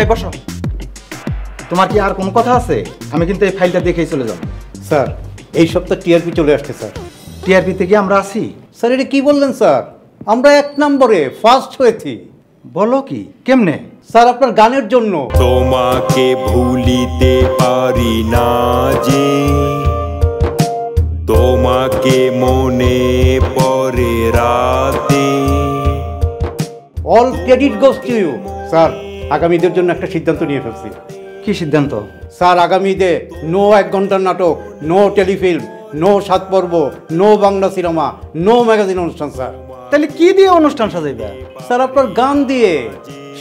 এই বসো। তোমার কি আর কোনো কথা আছে? আমি কিন্তু এই ফাইলটা দেখেই চলে যাব। স্যার এই সপ্তাহ টিআরপি চলে আসছে স্যার। টিআরপি থেকে আমরা আছি? স্যার এটা কি বললেন স্যার? আমরা এক নম্বরে ফার্স্ট হয়েছি। বলো কি? কেমনে? স্যার আপনার গানের জন্য। তোমাকে ভুলিতে পারি না যে তোমাকে মনে পড়ে রাতে। All credit goes to you sir আগামীদের জন্য একটা সিদ্ধান্ত নিয়ে ফেলছি। কি সিদ্ধান্ত? স্যার আগামী ঈদে নো এক ঘণ্টার নাটক নো টেলিফিল্ম নো সাত পর্ব no Bangla cinema no magazine অনুষ্ঠান স্যার। তাহলে কি দিয়ে অনুষ্ঠান সাজাইবে? স্যার আপনার গান দিয়ে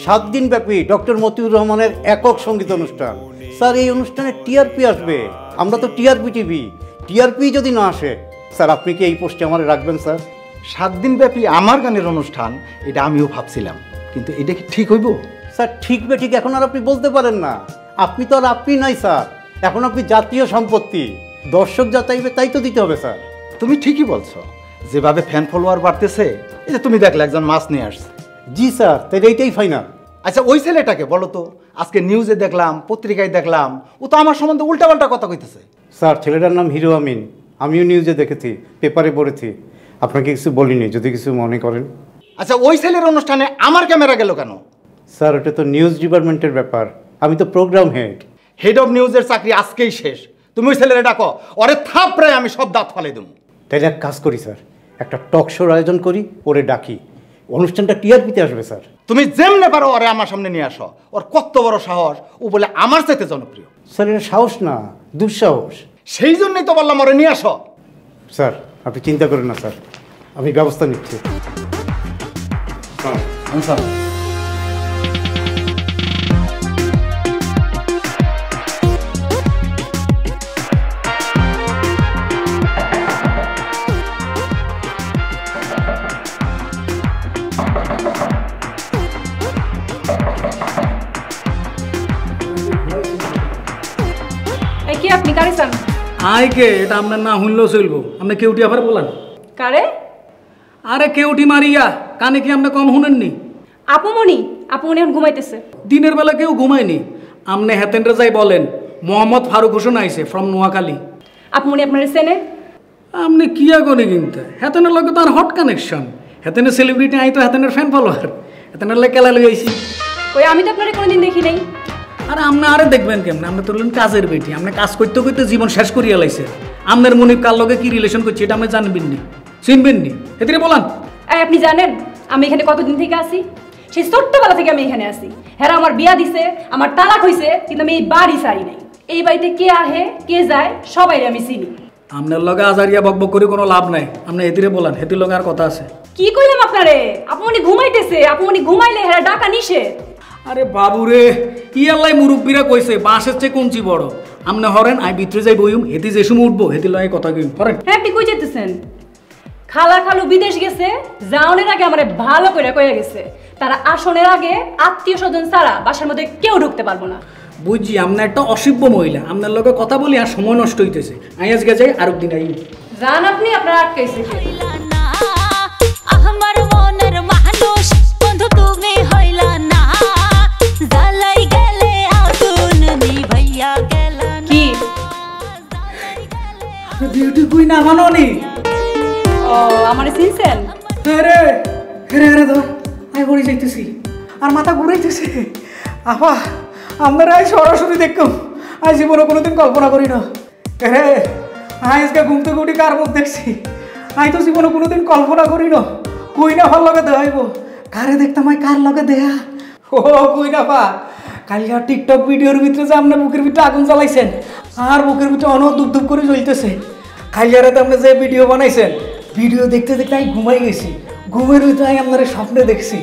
সাত দিন ব্যাপী ডক্টর মতিউর রহমানের একক সংগীত অনুষ্ঠান। স্যার এই অনুষ্ঠানে টিআরপি আসবে। আমরা তো টিআরপি টিভি। টিআরপি যদি না আসে স্যার আপনি কি এই পোস্টে আমার রাখবেন স্যার? সাত দিন ব্যাপী আমার গানের অনুষ্ঠান এটা আমিও ভাবছিলাম। কিন্তু এটা কি ঠিক হইব? স্যার ঠিক বে ঠিক এখন আর আপনি বলতে পারেন না। আপনি তো আর আপনি নাই স্যার। এখন আপনি জাতীয় সম্পত্তি। দর্শক যা চাইবে তাই তো দিতে হবে স্যার। তুমি ঠিকই বলছো। যেভাবে ফ্যান ফলোয়ার বাড়তেছে এই যে তুমি দেখলে একজন মাছ নিয়ে আসছে। জি স্যার তাই এইটাই ফাইনাল আচ্ছা ওই ছেলেটাকে বলো তো আজকে নিউজে দেখলাম পত্রিকায় দেখলাম ও তো আমার সম্বন্ধে উল্টাপাল্টা কথা কইতেছে। স্যার ছেলেটার নাম হিরো আমিন। আমিও নিউজে দেখেছি পেপারে পড়েছি। আপনাকে কিছু বলিনি যদি কিছু মনে করেন। আচ্ছা ওই ছেলের অনুষ্ঠানে আমার ক্যামেরা গেল কেন? স্যার ওটা তো নিউজ ডিপার্টমেন্টের ব্যাপার। আমি তো প্রোগ্রাম হেড হেড অফ নিউজের চাকরি আজকেই শেষ। তুমি ওই ছেলেরে ডাকো অরে থাপ প্রায় আমি সব দাঁত ফালে দেবো। তাইলে এক কাজ করি স্যার। একটা টক শোর আয়োজন করি ওরে ডাকি। অনুষ্ঠানটা টিআরপিতে আসবে স্যার। তুমি যেমনে পারো ওরে আমার সামনে নিয়ে আসো। ওর কত বড় সাহস ও বলে আমার চাইতে জনপ্রিয়। স্যার এটা সাহস না দুঃসাহস। সেই জন্যই তো বললাম ওরে নিয়ে আসো। স্যার আপনি চিন্তা করেন না স্যার। আমি ব্যবস্থা নিচ্ছি। এই আয় কে এটা আপনার না শুনলেও চলবো। আপনি কেউটি আবার বলেন। কারে? আরে কেউটি মারিয়া কানে কি আপনি কম শুনেননি? আপুমনি আপুমনি এখন ঘুমাইতেছে। দিনের বেলা কেউ ঘুমায়নি। আপনি হেতেনরে যাই বলেন মোহাম্মদ ফারুক হোসেন আইছে ফ্রম নোয়াখালী। আপুমনি আপনার চেনে? আপনি কিয়া করে কিন্তু হেতেনের লগে তার হট কানেকশন হেতেনের সেলিব্রিটি আই তো হেতেনের ফ্যান ফলোয়ার হেতেনের লাগে কেলা লই আইছি। ওই আমি তো আপনারে কোনোদিন দেখি নাই। আর আপনি আরে দেখবেন কেমন? আপনি তো হলেন কাজের বেটি। আপনি কাজ করতে করতে জীবন শেষ করিয়া লাইছে। আপনার মনে কার লগে কি রিলেশন করছে এটা আপনি জানবেন নি। চিনবেন নি? এদিকে বলান। এই আপনি জানেন আমি এখানে কতদিন থেকে আসি সেই ছোট্টবেলা থেকে আমি এখানে আসি হ্যাঁ আমার বিয়া দিছে আমার তালাক হইছে কিন্তু আমি এই বাড়ি সারি নাই। এই বাড়িতে কে আহে কে যায় সবাই আমি চিনি। আপনার লগে আজারিয়া বকবক করে কোনো লাভ নাই। আপনি এদিকে বলান হেতির লগে আর কথা আছে। কি কইলাম আপনারে? আপনি ঘুমাইতেছে আপনি ঘুমাইলে হ্যাঁ ডাকা নিষেধ। আরে বাবুরে ইয়াল্লাই মুরব্বীরা কইছে বাঁশের চেয়ে কোনচি বড়। আমনে হরেন আই ভিতরে যাই বইম হেতি যে সময় উঠবো হেতি লগে কথা কইম। হরেন। হ্যাঁ আপনি কই যেতেছেন খালা খালু বিদেশ গেছে যাওনের আগে আমারে ভালো করে কয়ে গেছে। তারা আসনের আগে আত্মীয় স্বজন ছাড়া বাসার মধ্যে কেউ ঢুকতে পারব না। বুঝছি আপনার একটা অসভ্য মহিলা। আপনার লগে কথা বলি আর সময় নষ্ট হইতেছে। আই আজকে যাই আর দিন আই জান আপনি আপনার আটকাইছে? আমার মনের মানুষ। বন্ধু তুমি হইলা বিউটি কুইন আমানো নি? ও আমারে চিনছেন? আরে হেরে হেরে ধর। আমি পড়ে যাইতেছি। আর মাথা ঘুরাইতেছে আপা আজ সরাসরি দেখুন। আজ জীবনে কোনোদিন কল্পনা করি না। হে আজকে ঘুম থেকে উঠি কার মুখ দেখছি? আই তো জীবনে কোনোদিন কল্পনা করি না। কুই না ভালো লগে দেখাইব কারে দেখতাম আই কার লগে দেয়া? ও কুই না পা কালি আর টিকটক ভিডিওর ভিতরে যে আপনার বুকের ভিতরে আগুন জ্বালাইছেন আর বুকের ভিতরে অনেক দুপ দুপ করে জ্বলতেছে। কালিয়ারে তো আপনি যে ভিডিও বানাইছেন ভিডিও দেখতে দেখতে আমি ঘুমাই গেছি। ঘুমের ভিতরে আমি আপনার স্বপ্নে দেখছি।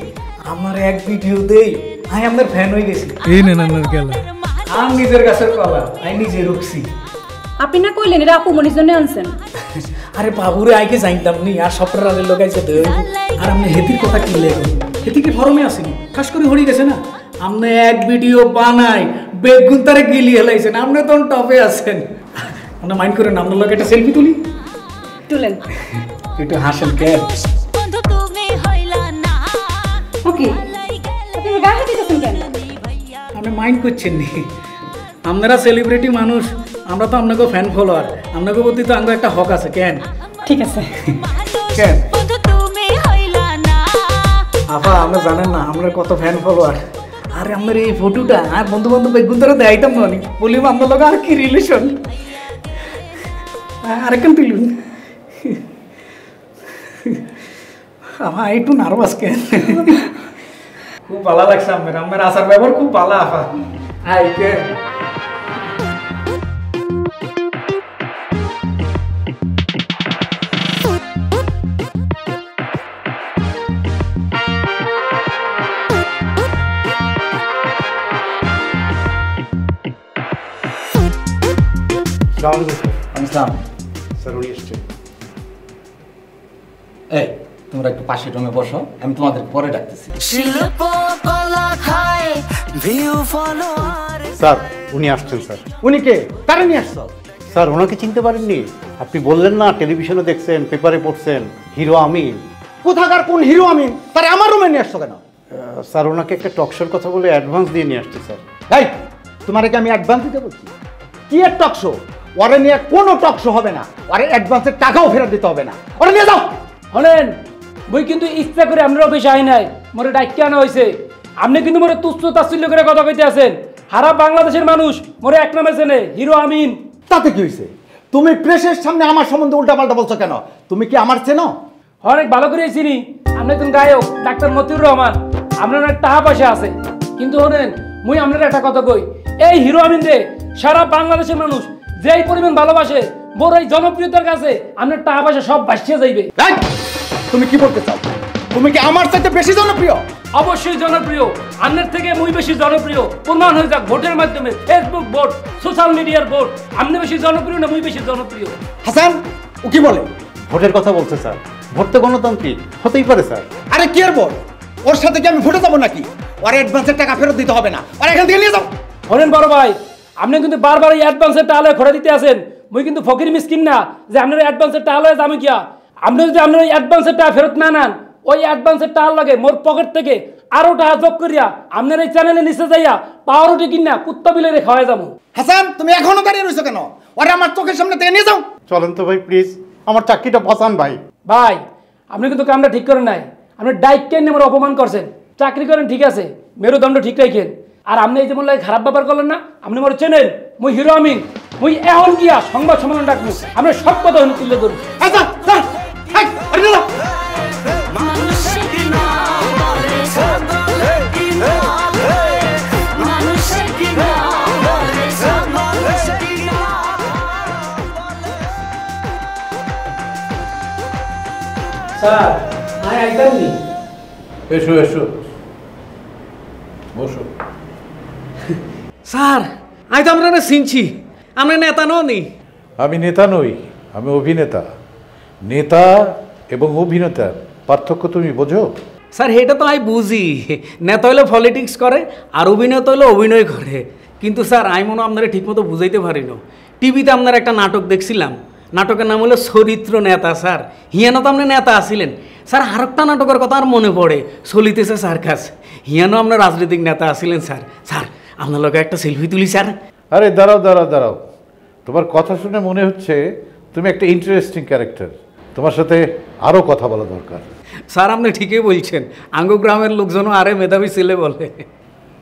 আমার এক ভিডিও দেই আমি আপনার ফ্যান হয়ে গেছি। এই নেন আপনার গেলা আম নিজের গাছের কলা আমি নিজে রুকছি আপনি না কইলেন এটা আপু মনির জন্য আনছেন। আরে বাবুরে আইকে জানতাম নি আর সপ্তাহ আগে লোকাইছে তো। আর আপনি হেতির কথা কি লেগো হেতি কি ফরমে আসেনি খাস করে হরি গেছে না? আপনি এক ভিডিও বানাই বেগুন তারে গিলি হেলাইছেন আপনি তখন টপে আছেন। আপনি মাইন্ড করেন আপনার লোক একটা সেলফি তুলি। তুলেন। একটু হাসেন কে? ওকে। আপনি গায়ে দিতেছেন কেন? আপনি মাইন্ড করছেন নি। আপনারা সেলিব্রিটি মানুষ আমরা তো আপনাকে ফ্যান ফলোয়ার আপনাকে প্রতি তো আমাদের একটা হক আছে কেন? ঠিক আছে। কেন? আপা আমরা জানেন না আমরা কত ফ্যান ফলোয়ার আরে আমার এই ফটোটা আর বন্ধু বান্ধব বেগুন ধরে দেখাইতাম না। অনেক বলিম আপনার লোক আর কি রিলেশন আরেকখান তুলুন আমার একটু নার্ভাস কেন খুব ভালো লাগছে আমার আমার আসার ব্যবহার খুব ভালো আপা আই কে ইসলাম স্যার উনি এসছেন। এই তোমরা একটু পাশের রুমে বসো আমি তোমাদের পরে ডাকতেছি। শিল্প কলা খায় ভিউ ফলোয়ার স্যার উনি আসছেন স্যার। উনি কে? কারে নিয়ে আসছো? স্যার ওনাকে চিনতে পারেননি আপনি বললেন না টেলিভিশনে দেখছেন পেপারে পড়ছেন হিরো আমিন। কোথাকার কোন হিরো আমি তারে আমার রুমে নিয়ে আসছো কেন? স্যার ওনাকে একটা টকশোর কথা বলে অ্যাডভান্স দিয়ে নিয়ে আসছে স্যার। এই তোমারে কি আমি অ্যাডভান্স দিতে বলছি? কি এর টক শো? ওরে নিয়ে কোনো টক শো হবে না। ওরে অ্যাডভান্সের টাকাও ফেরত দিতে হবে না। ওরে নিয়ে যাও। হলেন বই কিন্তু ইচ্ছা করে আপনার অফিসে আই নাই। মোরে ডাক্কে আনা হয়েছে আপনি কিন্তু মোরে তুচ্ছ তাচ্ছিল্য করে কথা কইতে আছেন। হারা বাংলাদেশের মানুষ মোরে এক নামে চেনে হিরো আমিন। তাতে কি হয়েছে তুমি প্রেসের সামনে আমার সম্বন্ধে উল্টাপাল্টা বলছো কেন? তুমি কি আমার চেনো? অনেক ভালো করে চিনি। আপনি একজন গায়ক ডাক্তার মতিউর রহমান। আপনার অনেক টাকা পয়সা আছে। কিন্তু হলেন মুই আপনার একটা কথা কই। এই হিরো আমিন রে সারা বাংলাদেশের মানুষ যেই পরিমাণ ভালোবাসে বড় এই জনপ্রিয়তার কাছে আপনার টাকা পয়সা সব বাসিয়ে যাইবে। তুমি কি বলতে চাও? তুমি কি আমার চাইতে বেশি জনপ্রিয়? অবশ্যই জনপ্রিয়। আপনার থেকে মুই বেশি জনপ্রিয়। প্রমাণ হয়ে যাক ভোটের মাধ্যমে। ফেসবুক ভোট সোশ্যাল মিডিয়ার ভোট। আপনি বেশি জনপ্রিয় না মুই বেশি জনপ্রিয়? হাসান ও কি বলে? ভোটের কথা বলছে স্যার। ভোট তো গণতান্ত্রিক। হতেই পারে স্যার। আরে কি আর বল? ওর সাথে কি আমি ভোটে যাব নাকি? ওর অ্যাডভান্সের টাকা ফেরত দিতে হবে না। আর এখান থেকে নিয়ে যাও। হলেন বড় ভাই আপনি কিন্তু বারবার এই অ্যাডভান্সের টাকা খরে দিতে আছেন মুই কিন্তু ফকির মিসকিন না যে আপনার অ্যাডভান্সের টাকা লয়ে আমি কিয়া? আপনি যদি আপনার ওই অ্যাডভান্সের টাকা ফেরত না নেন ওই অ্যাডভান্সের টাকা লাগে মোর পকেট থেকে আরও টাকা যোগ করিয়া আপনার এই চ্যানেলে নিচে যাইয়া পাওয়ার পাওয়ারুটি কিনা কুত্তা বিলে রে খাওয়াই যাব। হাসান তুমি এখনও দাঁড়িয়ে রয়েছো কেন? ওরে আমার চোখের সামনে থেকে নিয়ে যাও। চলেন তো ভাই প্লিজ আমার চাকরিটা বাঁচান ভাই। ভাই আপনি কিন্তু কামটা ঠিক করেন নাই। আপনি ডাইক কেন আমার অপমান করছেন? চাকরি করেন ঠিক আছে। মেরুদণ্ড ঠিক রাখেন। আর আপনি এই যেমন লাগে খারাপ ব্যাপার করলেন না, আপনি মোর চেনেন মুই হিরো আমিন মুই এখন গিয়া সংবাদ সম্মেলন ডাকবো আপনি সব কথা হন তুলে যাও স্যার আমি একদম নি? এসো এসো। বসো। স্যার আমি তো আপনারা চিনছি। আমরা নেতা ননি আমি নেতা নই আমি অভিনেতা। নেতা এবং অভিনেতার পার্থক্য তুমি বোঝো? স্যার এটা তো আমি বুঝি। নেতা হলে পলিটিক্স করে আর অভিনেতা হলে অভিনয় করে। কিন্তু স্যার আমি মনে আপনারা ঠিকমতো বুঝাইতে পারি না টিভিতে আপনার একটা নাটক দেখছিলাম। নাটকের নাম হলো চরিত্র নেতা স্যার। হিয়ানো তো আপনি নেতা আসিলেন স্যার আর একটা নাটকের কথা আর মনে পড়ে। চলিতেছে সার্কাস। হিয়ানো আপনার রাজনৈতিক নেতা আসিলেন স্যার। স্যার আপনার লোক একটা সেলফি তুলি স্যার। আরে দাঁড়াও দাঁড়াও দাঁড়াও। তোমার কথা শুনে মনে হচ্ছে তুমি একটা ইন্টারেস্টিং ক্যারেক্টার তোমার সাথে আরও কথা বলা দরকার। স্যার আপনি ঠিকই বলছেন। আঙ্গ গ্রামের লোকজনও আরে মেধাবী ছেলে বলে।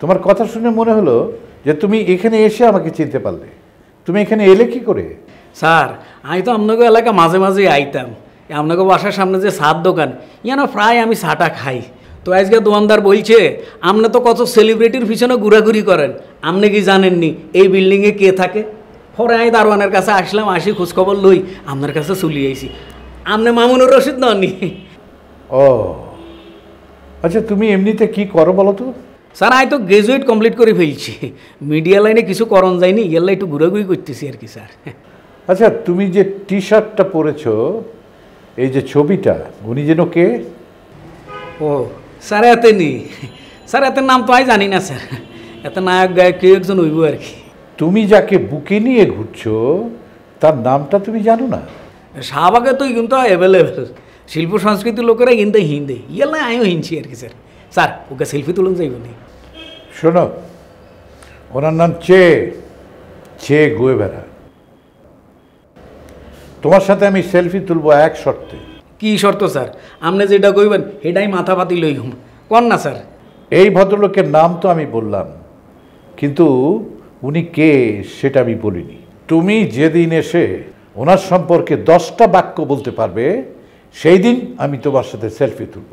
তোমার কথা শুনে মনে হলো যে তুমি এখানে এসে আমাকে চিনতে পারলে। তুমি এখানে এলে কি করে? স্যার আমি তো আপনাকে এলাকা মাঝে মাঝে আইতাম। আপনাকে বাসার সামনে যে সাত দোকান ইয়ানো প্রায় আমি চাটা খাই। তো আজকে দোকানদার বলছে আপনি তো কত সেলিব্রিটির পিছনে ঘোরাঘুরি করেন। আপনি কি জানেননি এই বিল্ডিংয়ে কে থাকে? পরে আমি দারোয়ানের কাছে আসলাম আসি খোঁজখবর লই আপনার কাছে চলি আইছি। আপনি মামুনুর রশিদ ননি ও। আচ্ছা তুমি এমনিতে কি করো বলো তো? স্যার আমি তো গ্রাজুয়েট কমপ্লিট করে ফেলছি। মিডিয়া লাইনে কিছু করণ যায়নি ইয়াল্লা একটু ঘুরাঘুরি করতেছি আর কি স্যার। আচ্ছা তুমি যে টি শার্টটা পরেছো এই যে ছবিটা উনি যেন কে? ও স্যার এতে নি স্যার এত নাম তো আমি জানি না স্যার। এত নায়ক গায়ক কেউ একজন হইব আর কি। তুমি যাকে বুকে নিয়ে ঘুরছো তার নামটা তুমি জানো না? শাহবাগে তো কিন্তু অ্যাভেলেবেল শিল্প সংস্কৃতির লোকেরা হিন্দে। হিন্দে না আমিও হিনছি আর কি স্যার। স্যার ওকে সেলফি তুলুন যাইব নি। শোনো ওনার নাম চে চে গুয়েভেরা। তোমার সাথে আমি সেলফি তুলবো এক শর্তে। কি শর্ত স্যার? আপনি যেটা কইবেন সেটাই মাথা পাতি লই হুম কন না স্যার? এই ভদ্রলোকের নাম তো আমি বললাম কিন্তু উনি কে সেটা আমি বলিনি। তুমি যেদিন এসে ওনার সম্পর্কে দশটা বাক্য বলতে পারবে সেই দিন আমি তোমার সাথে সেলফি তুলব।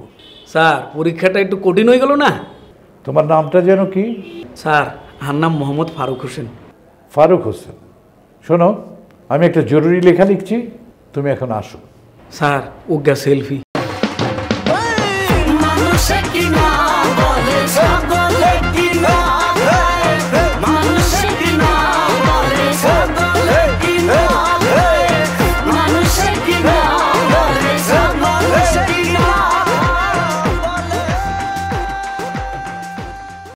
স্যার পরীক্ষাটা একটু কঠিন হয়ে গেল না? তোমার নামটা যেন কি? স্যার আমার নাম মোহাম্মদ ফারুক হোসেন। ফারুক হোসেন। শোনো আমি একটা জরুরি লেখা লিখছি তুমি এখন আসো। স্যার ওগা সেলফি মানুষে কিনা